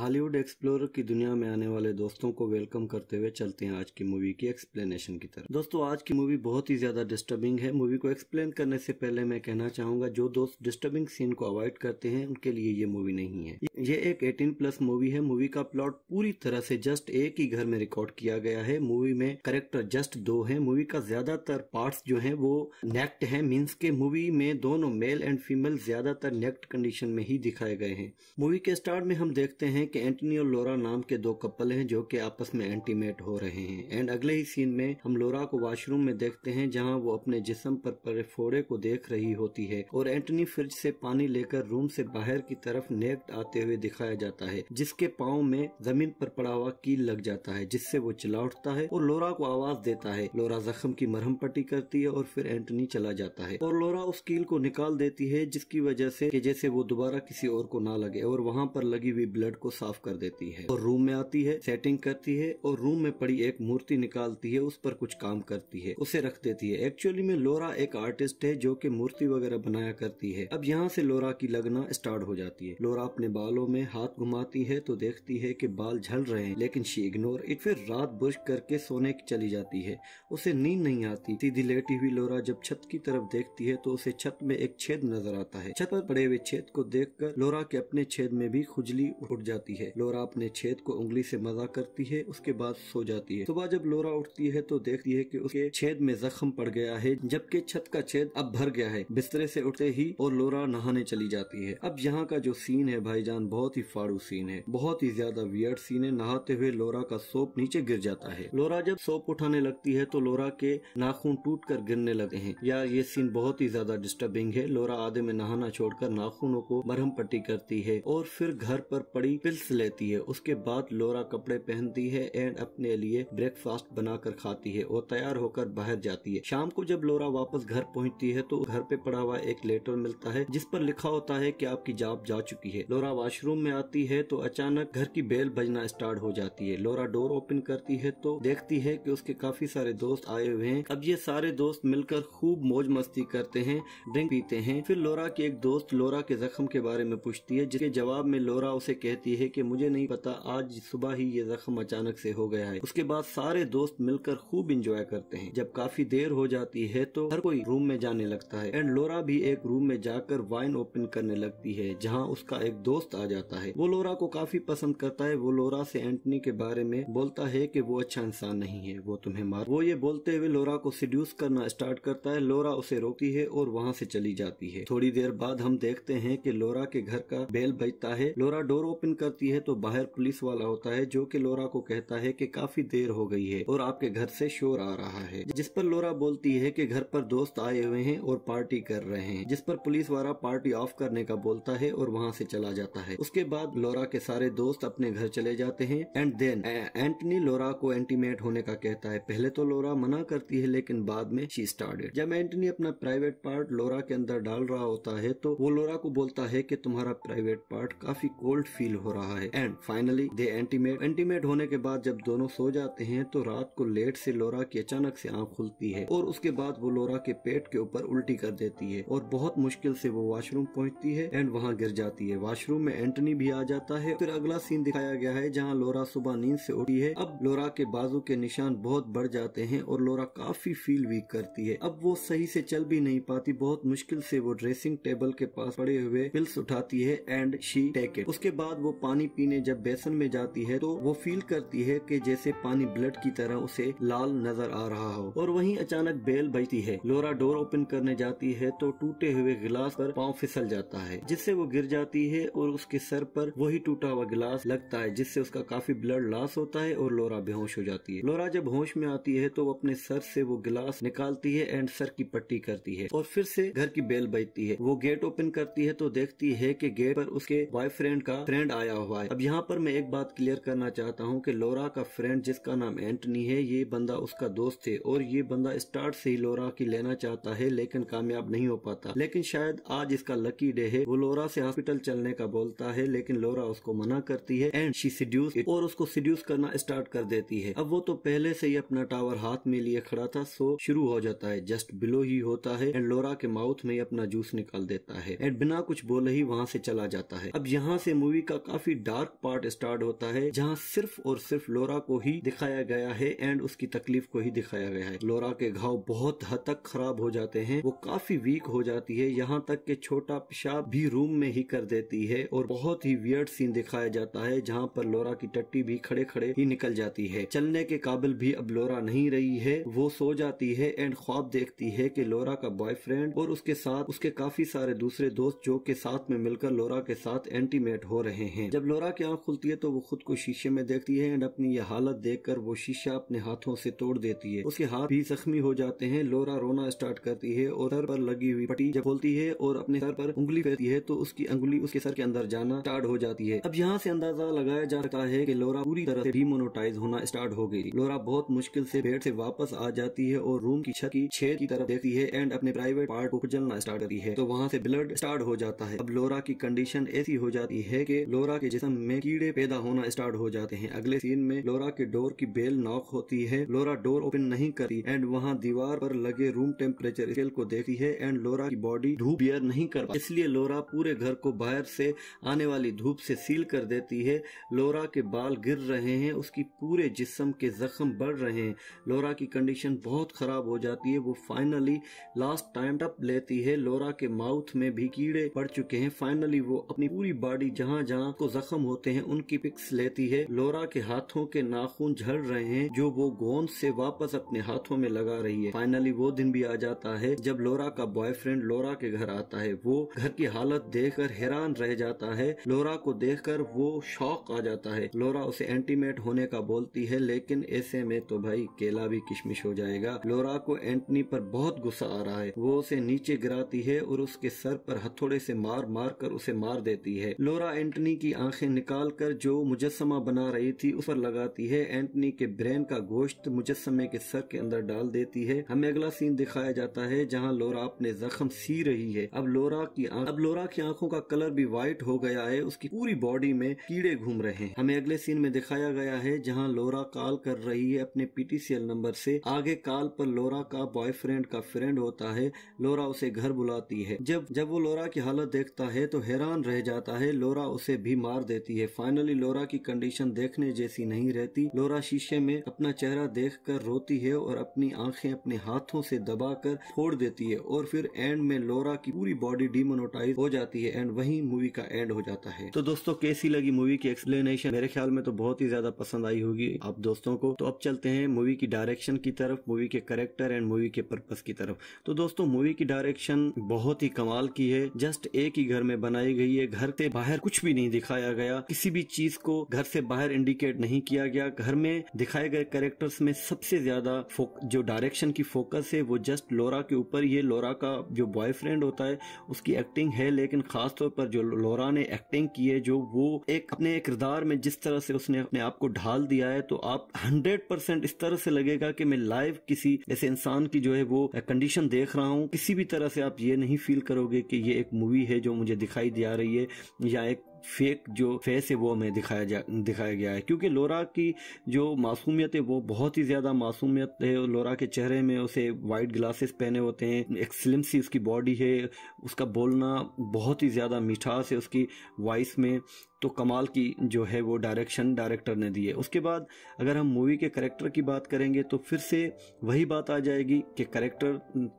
ہالی would explorer کی دنیا میں آنے والے دوستوں کو ویلکم کرتے ہوئے چلتے ہیں آج کی مووی کی ایکسپلینیشن کی طرف۔ دوستو، آج کی مووی بہت ہی زیادہ ڈسٹربنگ ہے۔ مووی کو ایکسپلین کرنے سے پہلے میں کہنا چاہوں گا، جو دوست ڈسٹربنگ سین کو اوائڈ کرتے ہیں، ان کے لیے یہ مووی نہیں ہے۔ یہ ایک ایٹین پلس مووی ہے۔ مووی کا پلاٹ پوری طرح سے جسٹ ایک ہی گھر میں ریکارڈ کیا گیا ہے۔ مووی میں کریکٹر جسٹ دو ہیں۔ مووی کا زیادہ تر پارٹس جو ہیں وہ نیکٹ ہیں مینس کے مووی میں دونوں میل اینڈ فیمیل زیادہ تر نیکٹ کنڈیشن میں ہی دکھائے گئے ہیں۔ مووی کے سٹارٹ میں ہم دیکھتے ہیں کہ اینٹنی اور لورا نام کے دو کپل ہیں جو کہ آپس میں اینٹیمیٹ ہو رہے ہیں۔ اینڈ اگلے ہی سین میں ہم لورا کو واش روم میں دیکھتے ہیں جہاں وہ اپنے جسم پر پڑے فوڑے کو دیکھ رہی ہوتی ہے اور اینٹنی فرج سے پانی لے کر روم سے باہر کی طرف نیکٹ آتے ہوئے دکھایا جاتا ہے، جس کے پاؤں میں زمین پر پڑا ہوا کیل لگ جاتا ہے، جس سے وہ چلا اٹھتا ہے اور لورا کو آواز دیتا ہے۔ لورا زخم کی مرہم پٹی کرتی ہے اور پھر اینٹنی چلا جاتا ہے اور لورا اس کیل کو نکال دیتی ہے، جس کی وجہ سے کہ جیسے وہ دوبارہ کسی اور کو نہ لگے اور وہاں پر لگی ہوئی بلڈ کو صاف کر دیتی ہے اور روم میں آتی ہے سیٹنگ کرتی ہے اور روم میں پڑی ایک مورتی نکالتی ہے، اس پر کچھ کام کرتی ہے، اسے رکھ دیتی ہے۔ ایکچولی میں لورا ایک آرٹسٹ ہے جو کہ مورتی وغیرہ بنایا کرتی ہے۔ اب یہاں سے لورا کی لگنا اسٹارٹ ہو جاتی ہے۔ لورا اپنے بالوں میں ہاتھ گھماتی ہے تو دیکھتی ہے کہ بال جھل رہے ہیں، لیکن شی اگنور پھر رات برش کر کے سونے کی چلی جاتی ہے۔ اسے نیند نہیں آتی۔ سیدھی لیٹی ہوئی لورا جب چھت کی طرف دیکھتی ہے تو اسے چھت میں ایک چھید نظر آتا ہے۔ چھت پر پڑے ہوئے چھید کو دیکھ کر لورا کے اپنے چھید میں بھی کھجلی اٹھ جاتی ہے۔ لورا اپنے چھید کو انگلی سے مزہ کرتی ہے، اس کے بعد سو جاتی ہے۔ صبح جب لورا اٹھتی ہے تو دیکھتی ہے کہ اس کے چھید میں زخم پڑ گیا ہے، جبکہ چھت کا چھید اب بھر گیا ہے۔ بسترے سے اٹھتے ہی اور لورا نہانے چلی جاتی ہے۔ اب یہاں کا جو سین ہے بھائی جان، بہت ہی فاڑو سین ہے۔ بہت ہی زیادہ ویئر سین ہے۔ نہاتے ہوئے لورا کا سوپ نیچے گر جاتا ہے۔ لورا جب سوپ اٹھانے لگتی ہے تو لورا کے ناخون ٹوٹ کر گرنے لگے ہیں۔ یا یہ سین بہت ہی زیادہ ڈسٹربنگ ہے۔ لورا آدھے میں نہانا چھوڑ کر ناخونوں کو مرہم پٹی کرتی ہے اور پھر گھر پر پڑی پلس لیتی ہے، اس کے بعد لورا کپڑے پہنتی ہے اینڈ اپنے لیے بریک فاسٹ بنا کر کھاتی ہے اور تیار ہو کر باہر جاتی ہے۔ شام کو جب لورا واپس گھر پہنچتی ہے تو گھر پہ پڑا ہوا ایک لیٹر ملتا ہے، جس پر لکھا ہوتا ہے کہ آپ کی جاب جا چکی ہے۔ لورا واش روم میں آتی ہے تو اچانک گھر کی بیل بجنا اسٹارٹ ہو جاتی ہے۔ لورا ڈور اوپن کرتی ہے تو دیکھتی ہے کہ اس کے کافی سارے دوست آئے ہوئے ہیں۔ اب یہ سارے دوست مل کر خوب موج مستی کرتے ہیں ڈرنک پیتے ہیں۔ پھر لورا کی ایک دوست لورا کے زخم کے بارے میں پوچھتی ہے، جس کے جواب میں لورا اسے کہتی ہے کہ مجھے نہیں پتا، آج صبح ہی یہ زخم اچانک سے ہو گیا ہے۔ اس کے بعد سارے دوست مل کر خوب انجوائے کرتے ہیں۔ جب کافی دیر ہو جاتی ہے تو ہر کوئی روم میں جانے لگتا ہے۔ اینڈ لورا بھی ایک روم میں جا کر وائن اوپن کرنے لگتی ہے، جہاں اس کا ایک دوست آ جاتا ہے۔ وہ لورا کو کافی پسند کرتا ہے۔ وہ لورا سے اینٹنی کے بارے میں بولتا ہے کہ وہ اچھا انسان نہیں ہے، وہ تمہیں مار۔ وہ یہ بولتے ہوئے لورا کو سیڈیوس کرنا اسٹارٹ کرتا ہے۔ لورا اسے روکتی ہے اور وہاں سے چلی جاتی ہے۔ تھوڑی دیر بعد ہم دیکھتے ہیں کہ لورا کے گھر کا بیل بجتا ہے۔ لورا ڈور اوپن کر کرتی ہے تو باہر پولیس والا ہوتا ہے جو کہ لورا کو کہتا ہے کہ کافی دیر ہو گئی ہے اور آپ کے گھر سے شور آ رہا ہے، جس پر لورا بولتی ہے کہ گھر پر دوست آئے ہوئے ہیں اور پارٹی کر رہے ہیں، جس پر پولیس والا پارٹی آف کرنے کا بولتا ہے اور وہاں سے چلا جاتا ہے۔ اس کے بعد لورا کے سارے دوست اپنے گھر چلے جاتے ہیں۔ اینڈ دین اینٹنی لورا کو اینٹیمیٹ ہونے کا کہتا ہے۔ پہلے تو لورا منع کرتی ہے، لیکن بعد میں شی اسٹارٹیڈ جب اینٹنی اپنا پرائیویٹ پارٹ لورا کے اندر ڈال رہا ہوتا ہے تو وہ لورا کو بولتا ہے کہ تمہارا پرائیویٹ پارٹ کافی کولڈ فیل ہو رہا رہا ہے. اینڈ فائنلی دے اینٹیمیٹ اینٹیمیٹ ہونے کے بعد جب دونوں سو جاتے ہیں تو رات کو لیٹ سے لورا کی اچانک سے آنکھ کھلتی ہے اور اس کے بعد وہ لورا کے پیٹ کے اوپر الٹی کر دیتی ہے اور بہت مشکل سے وہ واش روم پہنچتی ہے اینڈ وہاں گر جاتی ہے. واش روم میں اینٹنی بھی آ جاتا ہے. پھر اگلا سین دکھایا گیا ہے جہاں لورا صبح نیند سے اٹھی ہے. اب لورا کے بازو کے نشان بہت بڑھ جاتے ہیں اور لورا کافی فیل ویک کرتی ہے. اب وہ صحیح سے چل بھی نہیں پاتی. بہت مشکل سے وہ ڈریسنگ ٹیبل کے پاس پڑے ہوئے پلس اٹھاتی ہے اینڈ شی ٹیک اس کے بعد وہ پانی پینے جب بیسن میں جاتی ہے تو وہ فیل کرتی ہے کہ جیسے پانی بلڈ کی طرح اسے لال نظر آ رہا ہو۔ اور وہیں اچانک بیل بجتی ہے۔ لورا ڈور اوپن کرنے جاتی ہے تو ٹوٹے ہوئے گلاس پر پاؤں پھسل جاتا ہے، جس سے وہ گر جاتی ہے اور اس کے سر پر وہی ٹوٹا ہوا گلاس لگتا ہے، جس سے اس کا کافی بلڈ لاس ہوتا ہے اور لورا بے ہوش ہو جاتی ہے۔ لورا جب ہوش میں آتی ہے تو وہ اپنے سر سے وہ گلاس نکالتی ہے اینڈ سر کی پٹی کرتی ہے اور پھر سے گھر کی بیل بجتی ہے۔ وہ گیٹ اوپن کرتی ہے تو دیکھتی ہے کہ گیٹ پر اس کے بوائے فرینڈ کا فرینڈ آیا ہوا ہے۔ اب یہاں پر میں ایک بات کلیئر کرنا چاہتا ہوں کہ لورا کا فرینڈ جس کا نام اینٹنی ہے، یہ بندہ اس کا دوست ہے اور یہ بندہ اسٹارٹ سے ہی لورا کی لینا چاہتا ہے، لیکن کامیاب نہیں ہو پاتا۔ لیکن شاید آج اس کا لکی ڈے ہے۔ وہ لورا سے ہاسپٹل چلنے کا بولتا ہے، لیکن لورا اس کو منع کرتی ہے اینڈ شی سیڈیوس اور اس کو سیڈیوس کرنا اسٹارٹ کر دیتی ہے۔ اب وہ تو پہلے سے ہی اپنا ٹاور ہاتھ میں لیے کھڑا تھا سو شروع ہو جاتا ہے۔ جسٹ بلو ہی ہوتا ہے اینڈ لورا کے ماؤتھ میں اپنا جوس نکال دیتا ہے۔ اینڈ بنا کچھ بولے ہی وہاں سے چلا جاتا ہے۔ اب یہاں سے مووی کا کافی کافی ڈارک پارٹ اسٹارٹ ہوتا ہے، جہاں صرف اور صرف لورا کو ہی دکھایا گیا ہے اینڈ اس کی تکلیف کو ہی دکھایا گیا ہے۔ لورا کے گھاؤ بہت حد تک خراب ہو جاتے ہیں، وہ کافی ویک ہو جاتی ہے۔ یہاں تک کہ چھوٹا پیشاب بھی روم میں ہی کر دیتی ہے اور بہت ہی ویئرڈ سین دکھایا جاتا ہے، جہاں پر لورا کی ٹٹی بھی کھڑے کھڑے ہی نکل جاتی ہے۔ چلنے کے قابل بھی اب لورا نہیں رہی ہے، وہ سو جاتی ہے اینڈ خواب دیکھتی ہے کہ لورا کا بوائے فرینڈ اور اس کے ساتھ اس کے کافی سارے دوسرے دوست جو کے ساتھ میں مل کر لورا کے ساتھ اینٹیمیٹ ہو رہے ہیں۔ جب لورا کی آنکھ کھلتی ہے تو وہ خود کو شیشے میں دیکھتی ہے اینڈ اپنی یہ حالت دیکھ کر وہ شیشہ اپنے ہاتھوں سے توڑ دیتی ہے۔ اس کے ہاتھ بھی زخمی ہو جاتے ہیں۔ لورا رونا اسٹارٹ کرتی ہے اور سر پر لگی ہوئی پٹی جب کھولتی ہے اور اپنے سر پر انگلی پھیرتی ہے تو اس کی انگلی اس کے سر کے اندر جانا اسٹارٹ ہو جاتی ہے۔ اب یہاں سے اندازہ لگایا جا سکتا ہے کہ لورا پوری طرح سے ڈیمونوٹائز ہونا اسٹارٹ ہو گئی۔ لورا بہت مشکل سے بیڈ سے واپس آ جاتی ہے اور روم کی چھت کی چھید کی طرف دیکھتی ہے اینڈ اپنے پرائیویٹ پارٹ کو کچلنا اسٹارٹ کرتی ہے۔ تو وہاں سے بلڈ اسٹارٹ ہو جاتا ہے۔ اب لورا کی کنڈیشن ایسی ہو جاتی ہے کہ لورا کے جسم میں کیڑے پیدا ہونا اسٹارٹ ہو جاتے ہیں۔ اگلے سین میں لورا کے ڈور کی بیل ناک ہوتی ہے۔ لورا ڈور اوپن نہیں کرتی اینڈ وہاں دیوار پر لگے روم ٹیمپریچر اسکیل کو دیکھتی ہے اینڈ لورا کی باڈی دھوپ بیئر نہیں کر اس لیے لورا پورے گھر کو باہر سے آنے والی دھوپ سے سیل کر دیتی ہے۔ لورا کے بال گر رہے ہیں، اس کی پورے جسم کے زخم بڑھ رہے ہیں۔ لورا کی کنڈیشن بہت خراب ہو جاتی ہے۔ وہ فائنلی لاسٹ ٹائم ٹپ لیتی ہے۔ لورا کے ماؤتھ میں بھی کیڑے پڑ چکے ہیں۔ فائنلی وہ اپنی پوری باڈی جہاں جہاں کو زخم ہوتے ہیں، ان کی پکس لیتی ہے۔ لورا کے ہاتھوں کے ناخون جھڑ رہے ہیں، جو وہ گوند سے واپس اپنے ہاتھوں میں لگا رہی ہے۔ فائنلی وہ دن بھی آ جاتا ہے، جب لورا کا بوائے فرینڈ لورا کے گھر آتا ہے۔ وہ گھر کی حالت دیکھ کر حیران رہ جاتا ہے۔ لورا کو دیکھ کر وہ شوق آ جاتا ہے۔ لورا اسے اینٹیمیٹ ہونے کا بولتی ہے، لیکن ایسے میں تو بھائی کیلا بھی کشمش ہو جائے گا۔ لورا کو اینٹنی پر بہت غصہ آ رہا ہے۔ وہ اسے نیچے گراتی ہے اور اس کے سر پر ہتھوڑے سے مار مار کر اسے مار دیتی ہے۔ لورا اینٹنی کی آنکھیں نکال کر جو مجسمہ بنا رہی تھی، اس پر لگاتی ہے۔ اینٹنی کے برین کا گوشت مجسمے کے سر کے اندر ڈال دیتی ہے۔ ہمیں اگلا سین دکھایا جاتا ہے جہاں لورا اپنے زخم سی رہی ہے۔ اب لورا کی اب لورا کی آنکھوں کا کلر بھی وائٹ ہو گیا ہے۔ اس کی پوری باڈی میں کیڑے گھوم رہے ہیں۔ ہمیں اگلے سین میں دکھایا گیا ہے جہاں لورا کال کر رہی ہے اپنے P T C L number سے۔ آگے کال پر لورا کا بوائے فرینڈ کا فرینڈ ہوتا ہے۔ لورا اسے گھر بلاتی ہے۔ جب جب وہ لورا کی حالت دیکھتا ہے تو حیران رہ جاتا ہے۔ لورا اسے بھی مار دیتی ہے۔ فائنلی لورا کی کنڈیشن دیکھنے جیسی نہیں رہتی۔ لورا شیشے میں اپنا چہرہ دیکھ کر روتی ہے اور اپنی آنکھیں اپنے ہاتھوں سے دبا کر پھوڑ دیتی ہے اور پھر اینڈ میں لورا کی پوری باڈی ڈیمونوٹائز ہو جاتی ہے اینڈ وہی مووی کا اینڈ ہو جاتا ہے۔ تو دوستوں کیسی لگی مووی کی ایکسپلینیشن میرے خیال میں تو بہت ہی زیادہ پسند آئی ہوگی آپ دوستوں کو۔ تو اب چلتے ہیں مووی کی ڈائریکشن کی طرف مووی کے کریکٹر اینڈ مووی کے پرپس کی طرف۔ تو دوستوں مووی کی ڈائریکشن بہت ہی کمال کی ہے۔ جسٹ ایک ہی گھر میں بنائی گئی ہے۔ گھر سے باہر کچھ بھی نہیں دکھا دکھایا گیا۔ کسی بھی چیز کو گھر سے باہر انڈیکیٹ نہیں کیا گیا۔ گھر میں دکھائے گئے کریکٹرز میں سب سے زیادہ جو ڈائریکشن کی فوکس ہے وہ جسٹ لورا کے اوپر۔ یہ لورا کا جو بوائے فرینڈ ہوتا ہے، اس کی ایکٹنگ ہے، لیکن خاص طور پر جو لورا نے ایکٹنگ کی ہے، جو وہ ایک اپنے کردار میں جس طرح سے اس نے اپنے آپ کو ڈھال دیا ہے، تو آپ ہنڈریڈ پرسینٹ اس طرح سے لگے گا کہ میں لائیو کسی ایسے انسان کی جو ہے وہ کنڈیشن دیکھ رہا ہوں۔ کسی بھی طرح سے آپ یہ نہیں فیل کرو گے کہ یہ ایک مووی ہے جو مجھے دکھائی دیا رہی ہے، یا ایک فیک جو فیس ہے وہ ہمیں دکھایا جا دکھایا گیا ہے۔ کیونکہ لورا کی جو معصومیت ہے وہ بہت ہی زیادہ معصومیت ہے۔ لورا کے چہرے میں اسے وائٹ گلاسز پہنے ہوتے ہیں۔ ایک سلم سی اس کی باڈی ہے۔ اس کا بولنا بہت ہی زیادہ میٹھاس ہے اس کی وائس میں تو کمال کی جو ہے وہ ڈائریکشن ڈائریکٹر نے دی ہے۔ اس کے بعد اگر ہم مووی کے کریکٹر کی بات کریں گے تو پھر سے وہی بات آ جائے گی کہ کریکٹر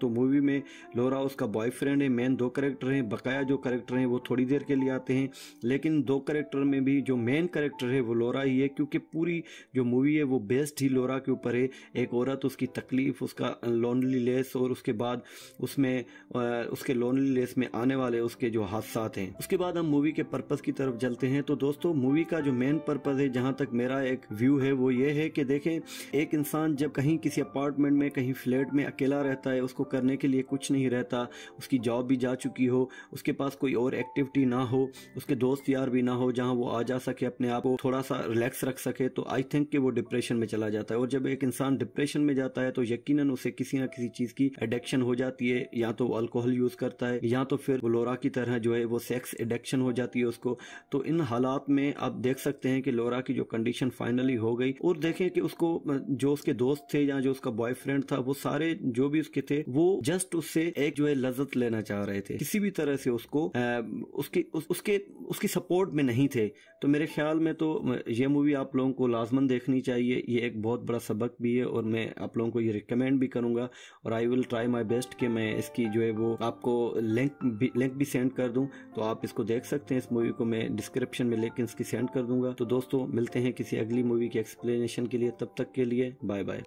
تو مووی میں لورا اس کا بوائے فرینڈ ہے مین دو کریکٹر ہیں، بقایا جو کریکٹر ہیں وہ تھوڑی دیر کے لیے آتے ہیں۔ لیکن دو کریکٹر میں بھی جو مین کریکٹر ہے وہ لورا ہی ہے، کیونکہ پوری جو مووی ہے وہ بیسڈ ہی لورا کے اوپر ہے۔ ایک عورت اس کی تکلیف، اس کا لونلی لیس اور اس کے بعد اس میں اس کے لونلی لیس میں آنے والے اس کے جو حادثات ہیں۔ اس کے بعد ہم مووی کے پرپس کی طرف جلتے ہیں تو دوستو مووی کا جو مین پرپز ہے، جہاں تک میرا ایک ویو ہے، وہ یہ ہے کہ دیکھیں، ایک انسان جب کہیں کسی اپارٹمنٹ میں، کہیں فلیٹ میں اکیلا رہتا ہے، اس کو کرنے کے لیے کچھ نہیں رہتا، اس کی جاب بھی جا چکی ہو، اس کے پاس کوئی اور ایکٹیویٹی نہ ہو، اس کے دوست یار بھی نہ ہو، جہاں وہ آ جا سکے، اپنے آپ کو تھوڑا سا ریلیکس رکھ سکے، تو آئی تھنک کہ وہ ڈپریشن میں چلا جاتا ہے۔ اور جب ایک انسان ڈپریشن میں جاتا ہے، تو یقیناً اسے کسی نہ کسی چیز کی ایڈکشن ہو جاتی ہے۔ یا تو وہ الکوہل یوز کرتا ہے، یا تو پھر وہ لورا کی طرح جو ہے، وہ سیکس ایڈکشن ہو جاتی ہے اس کو۔ تو ان حالات میں آپ دیکھ سکتے ہیں کہ لورا کی جو کنڈیشن فائنلی ہو گئی اور دیکھیں کہ اس کو، جو اس کے دوست تھے یا جو اس کا بوائے فرینڈ تھا، وہ سارے جو بھی اس کے تھے، وہ جسٹ اس سے ایک جو ہے لذت لینا چاہ رہے تھے۔ کسی بھی طرح سے اس کو اس کی اس کے، اس کی سپورٹ میں نہیں تھے۔ تو میرے خیال میں تو یہ مووی آپ لوگوں کو لازمن دیکھنی چاہیے۔ یہ ایک بہت بڑا سبق بھی ہے اور میں آپ لوگوں کو یہ ریکمینڈ بھی کروں گا اور آئی ول ٹرائی مائی بیسٹ کہ میں اس کی جو ہے وہ آپ کو لنک بھی لنک بھی سینڈ کر دوں۔ تو آپ اس کو دیکھ سکتے ہیں۔ اس مووی کو میں ڈسکرپشن میں لنک اس کی سینڈ کر دوں گا۔ تو دوستوں ملتے ہیں کسی اگلی مووی کی ایکسپلینیشن کے لیے۔ تب تک کے لیے بائے بائے